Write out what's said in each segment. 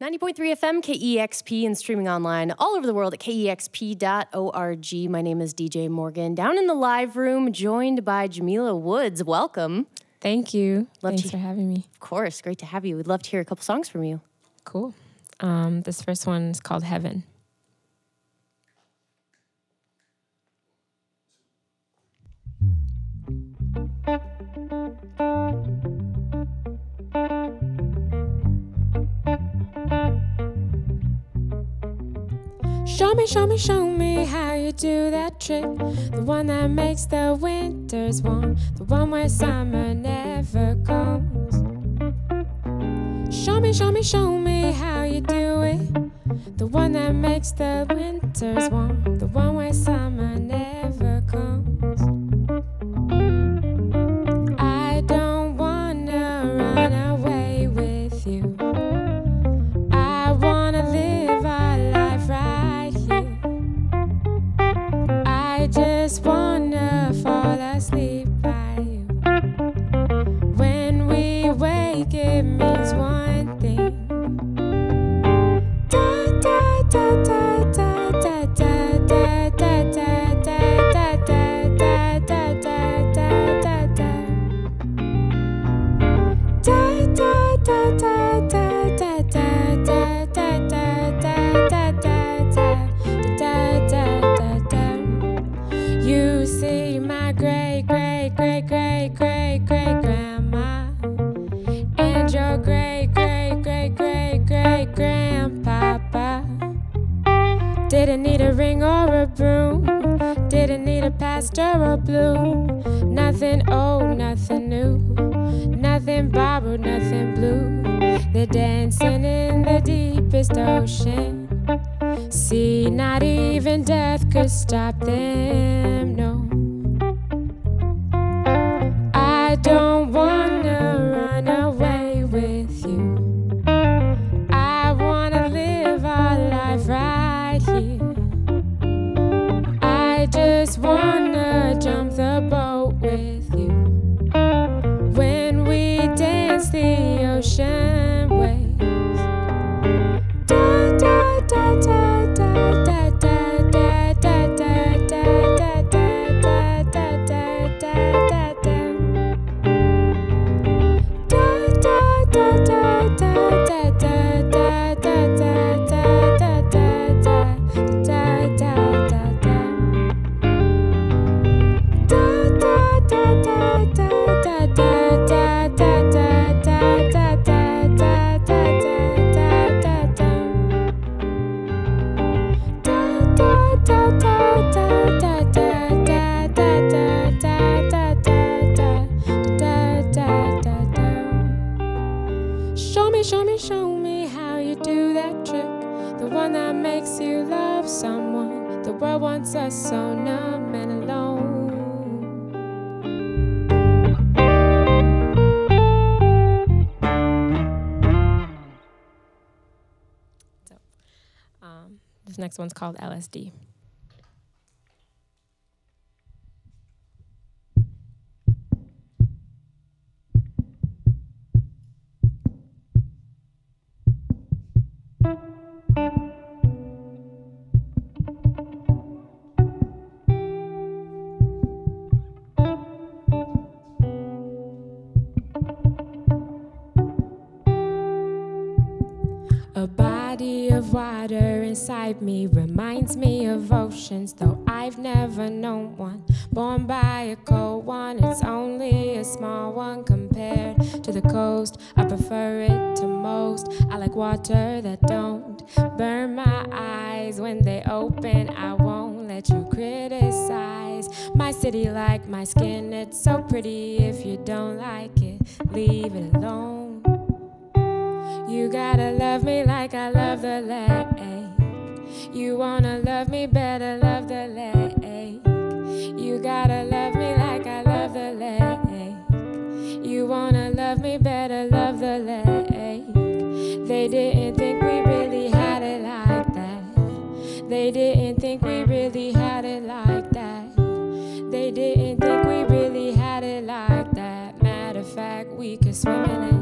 90.3 FM, KEXP, and streaming online all over the world at kexp.org. My name is DJ Morgan. Down in the live room, joined by Jamila Woods. Welcome. Thank you. Love Thanks to- for having me. Of course, great to have you. We'd love to hear a couple songs from you. Cool. Um, this first one is called Heavn. Show me, show me, show me how you do that trick. The one that makes the winters warm, the one where summer never comes. Show me, show me, show me how you do it. The one that makes the winters warm, the one where summer never stop there. This next one's called LSD. Inside me reminds me of oceans, though I've never known one. Born by a cold one, it's only a small one compared to the coast. I prefer it to most. I like water that don't burn my eyes when they open. I won't let you criticize my city like my skin. It's so pretty if you don't like it, leave it alone. You gotta love me like I love the lake. You wanna love me better, love the lake. You gotta love me like I love the lake. You wanna love me better, love the lake. They didn't think we really had it like that. They didn't think we really had it like that. They didn't think we really had it like that. Matter of fact, we could swim in it.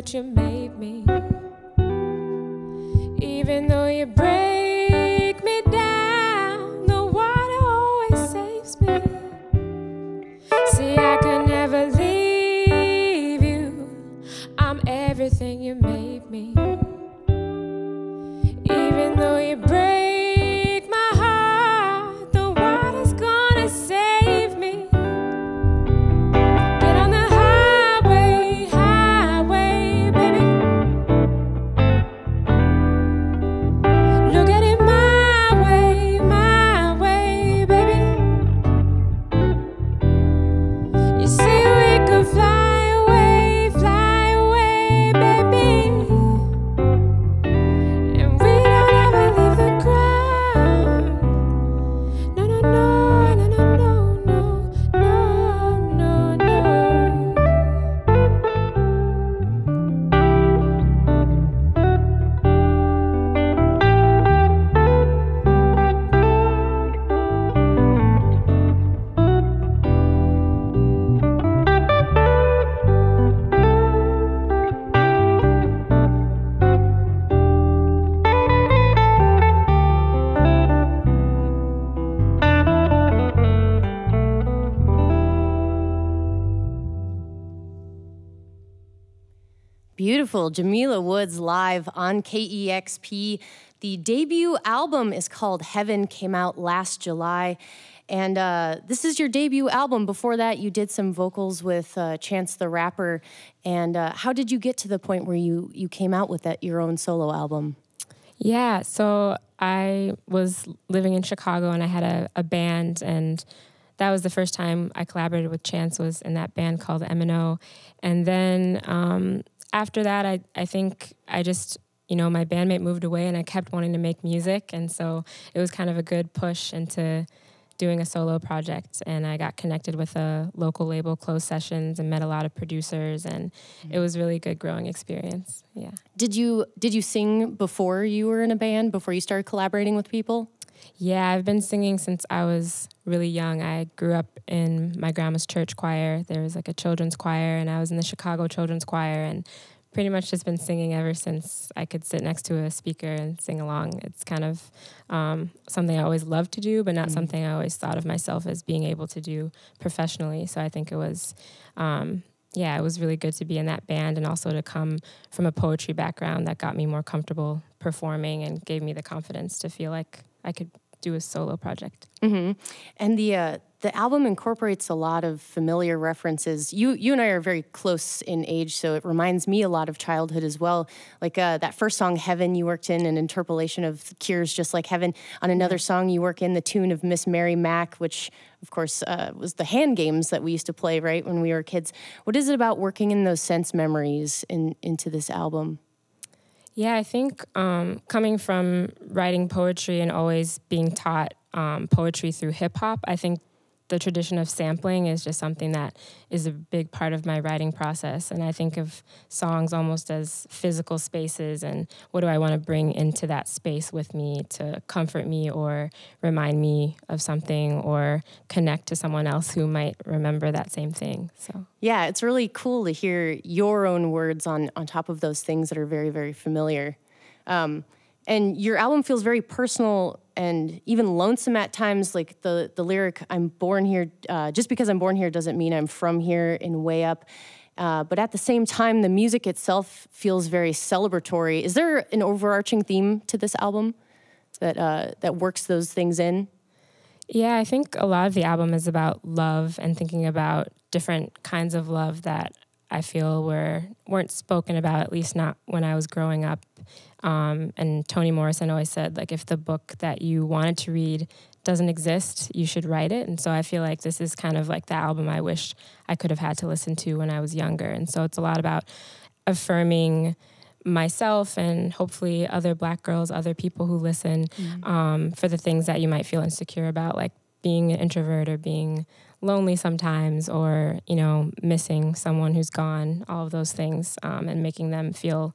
What you made me. Even though you break Beautiful. Jamila Woods live on KEXP. The debut album is called Heavn, came out last July. And uh, this is your debut album. Before that, you did some vocals with uh, Chance the Rapper. And uh, how did you get to the point where you, you came out with that, your own solo album? Yeah, so I was living in Chicago and I had a, a band and that was the first time I collaborated with Chance was in that band called M&O. And then um, after that, I, I think I just, you know, my bandmate moved away and I kept wanting to make music. And so it was kind of a good push into doing a solo project. And I got connected with a local label, Closed Sessions, and met a lot of producers. And it was really a good growing experience. Yeah. Did you did you sing before you were in a band? Before you started collaborating with people? Yeah, I've been singing since I was really young. I grew up in my grandma's church choir. There was like a children's choir, and I was in the Chicago Children's Choir, and pretty much just been singing ever since I could sit next to a speaker and sing along. It's kind of um, something I always loved to do, but not something I always thought of myself as being able to do professionally. So I think it was. Um, yeah, it was really good to be in that band and also to come from a poetry background that got me more comfortable performing and gave me the confidence to feel like I could do a solo project. And the uh, the album incorporates a lot of familiar references. You you and I are very close in age, so it reminds me a lot of childhood as well. Like uh, that first song, "Heavn," you worked in an interpolation of Cure's "Just Like Heaven." On another song, you work in the tune of Miss Mary Mack, which of course uh, was the hand games that we used to play right when we were kids. What is it about working in those sense memories in into this album? Yeah, I think um, coming from writing poetry and always being taught um, poetry through hip hop, I think the tradition of sampling is just something that is a big part of my writing process. And I think of songs almost as physical spaces and what do I want to bring into that space with me to comfort me or remind me of something or connect to someone else who might remember that same thing. So. Yeah, it's really cool to hear your own words on on top of those things that are very very familiar. Um, and your album feels very personal and even lonesome at times. Like the the lyric "I'm born here," uh, just because I'm born here doesn't mean I'm from here. In way up. Uh, but at the same time, the music itself feels very celebratory. Is there an overarching theme to this album that uh, that works those things in? Yeah, I think a lot of the album is about love and thinking about different kinds of love that I feel were weren't spoken about, at least not when I was growing up. Um, and Toni Morrison always said, like, if the book that you wanted to read doesn't exist, you should write it. And so I feel like this is kind of like the album I wish I could have had to listen to when I was younger. And so it's a lot about affirming myself and hopefully other black girls, other people who listen mm-hmm. um, for the things that you might feel insecure about, like being an introvert or being lonely sometimes or, you know, missing someone who's gone, all of those things, um, and making them feel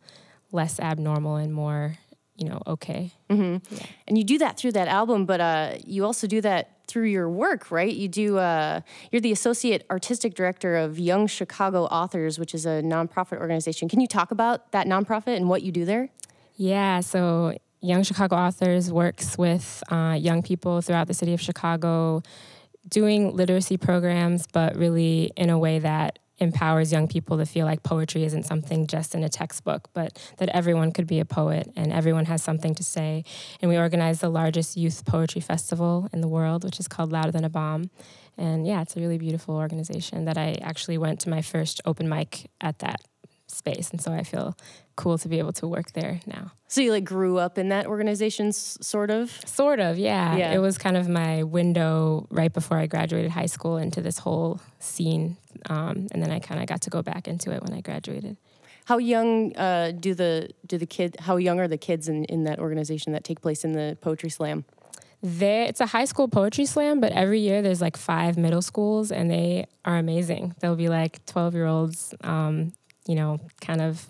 less abnormal and more you know, okay. Mm-hmm. Yeah. And you do that through that album, but uh, you also do that through your work, right? You do. Uh, you're the associate artistic director of Young Chicago Authors, which is a nonprofit organization. Can you talk about that nonprofit and what you do there? Yeah. So Young Chicago Authors works with uh, young people throughout the city of Chicago, doing literacy programs, but really in a way that empowers young people to feel like poetry isn't something just in a textbook, but that everyone could be a poet and everyone has something to say. And we organize the largest youth poetry festival in the world, which is called Louder Than a Bomb. And yeah, it's a really beautiful organization that I actually went to my first open mic at that space. And so I feel cool to be able to work there now. So you like grew up in that organization, sort of? Sort of, yeah. yeah. It was kind of my window right before I graduated high school into this whole scene, um, and then I kind of got to go back into it when I graduated. How young uh, do the do the kid? How young are the kids in, in that organization that take place in the poetry slam? They, it's a high school poetry slam, but every year there's like five middle schools, and they are amazing. They'll be like twelve year olds, um, you know, kind of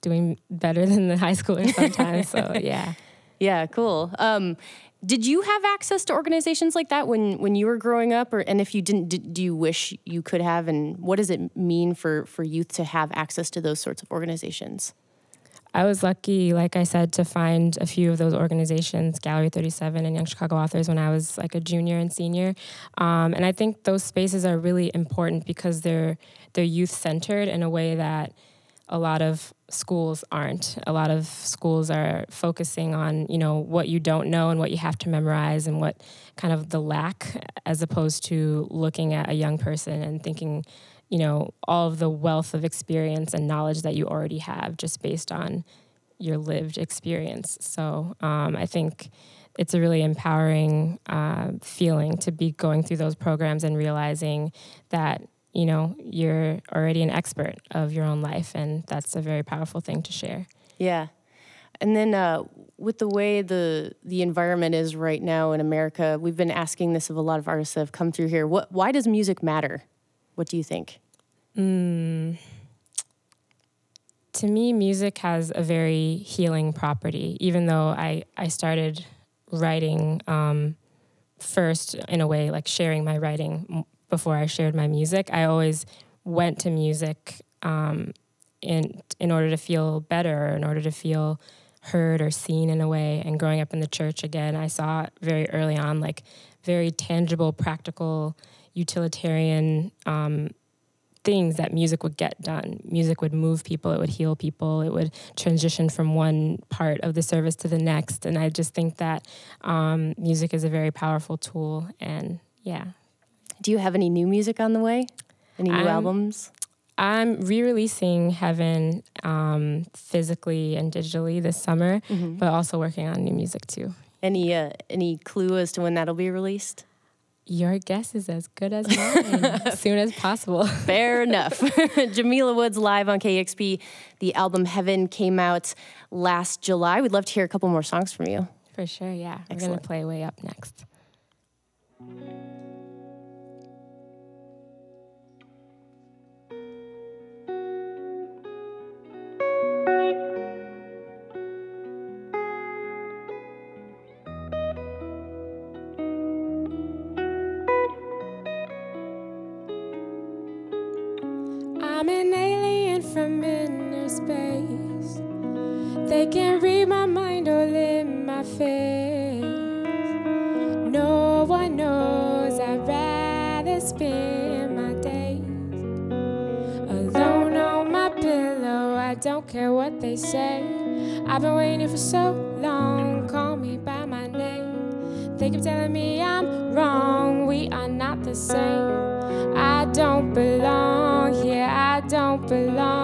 doing better than the high schoolers sometimes. so yeah. Yeah, cool. Um, did you have access to organizations like that when when you were growing up, or and if you didn't, did, do you wish you could have? And what does it mean for for youth to have access to those sorts of organizations? I was lucky, like I said, to find a few of those organizations, Gallery 37 and Young Chicago Authors, when I was like a junior and senior. Um, and I think those spaces are really important because they're they're youth centered in a way that a lot of schools aren't. A lot of schools are focusing on, you know, what you don't know and what you have to memorize and what kind of the lack as opposed to looking at a young person and thinking, you know, all of the wealth of experience and knowledge that you already have just based on your lived experience. So um, I think it's a really empowering uh, feeling to be going through those programs and realizing that you know, you're already an expert of your own life, and that's a very powerful thing to share. Yeah. And then uh, with the way the the environment is right now in America, we've been asking this of a lot of artists that have come through here. What why does music matter? What do you think? Mm. To me, music has a very healing property. Even though I I started writing um, first in a way like sharing my writing before I shared my music. I always went to music um, in in order to feel better, in order to feel heard or seen in a way. And growing up in the church again, I saw very early on like very tangible, practical, utilitarian um, things that music would get done. Music would move people, it would heal people, it would transition from one part of the service to the next. And I just think that um, music is a very powerful tool. And yeah, do you have any new music on the way? Any new I'm, albums? I'm re-releasing Heavn um, physically and digitally this summer, mm-hmm. but also working on new music too. Any uh, any clue as to when that'll be released? Your guess is as good as mine. as soon as possible. Fair enough. Jamila Woods live on KEXP. The album Heavn came out last July. We'd love to hear a couple more songs from you. For sure, yeah. Excellent. We're going to play Way Up next. What they say. I've been waiting for so long. Call me by my name. They keep telling me I'm wrong. We are not the same. I don't belong here. I don't belong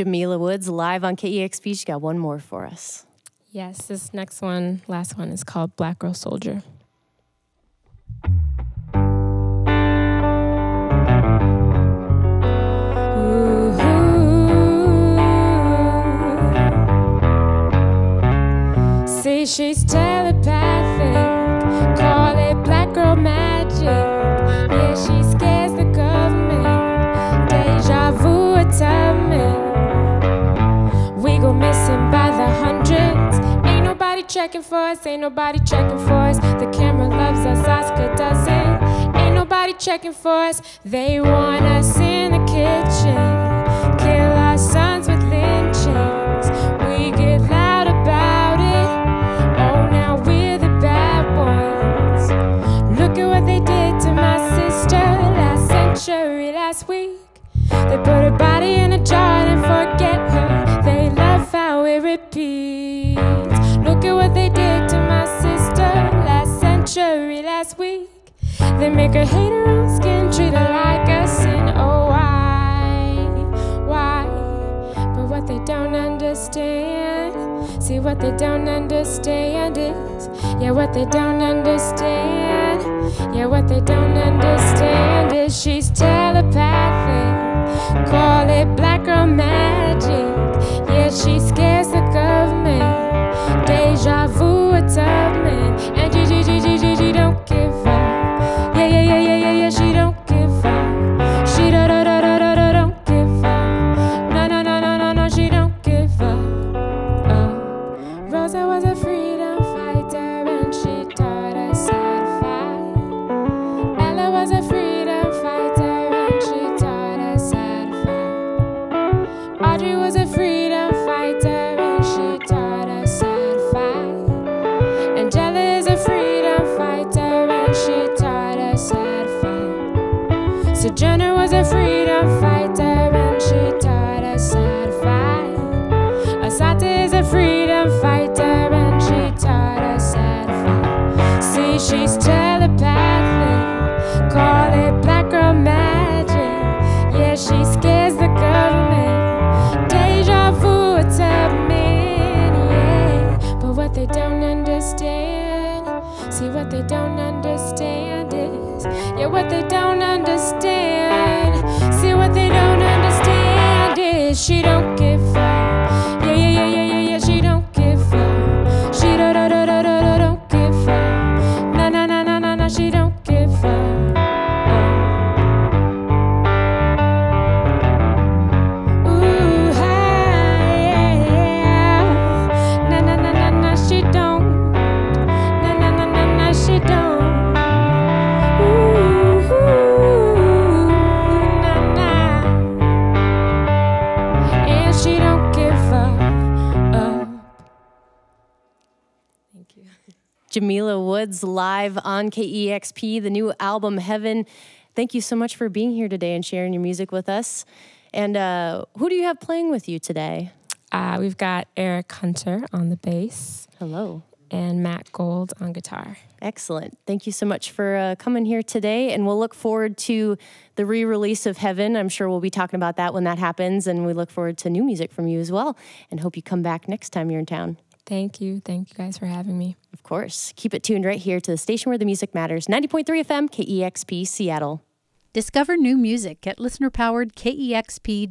Jamila Woods live on KEXP. She got one more for us. Yes, this next one, last one, is called Black Girl Soldier. See, she's telepathic. Call it black girl magic. Checking for us, ain't nobody checking for us. The camera loves us, Oscar doesn't. Ain't nobody checking for us. They want us in the kitchen. Kill our sons with lynchings. We get loud about it. Oh, now we're the bad ones. Look at what they did to my sister last century, last week. They put her body in a jar and forget her. They love how it repeats. Look at what they did to my sister last century, last week. They make her hate her own skin, treat her like a sin. Oh, why? Why? But what they don't understand, see what they don't understand is, yeah, what they don't understand, yeah, what they don't understand is she's telepathic. Call it black girl magic. Yeah, she scares the government. Deja vu atonement. And G G G G G G don't give up. Yeah, yeah, yeah, yeah, yeah, yeah, Thank you. Jamila Woods live on KEXP, the new album Heavn. Thank you so much for being here today and sharing your music with us. And uh, who do you have playing with you today? Uh, we've got Eric Hunter on the bass Hello. and Matt Gold on guitar. Excellent. Thank you so much for uh, coming here today. And we'll look forward to the re release of Heavn. I'm sure we'll be talking about that when that happens. And we look forward to new music from you as well. And hope you come back next time you're in town. Thank you. Thank you guys for having me. Of course. Keep it tuned right here to the station where the music matters 90.3 FM, KEXP, Seattle. Discover new music at listener-powered kexp.org.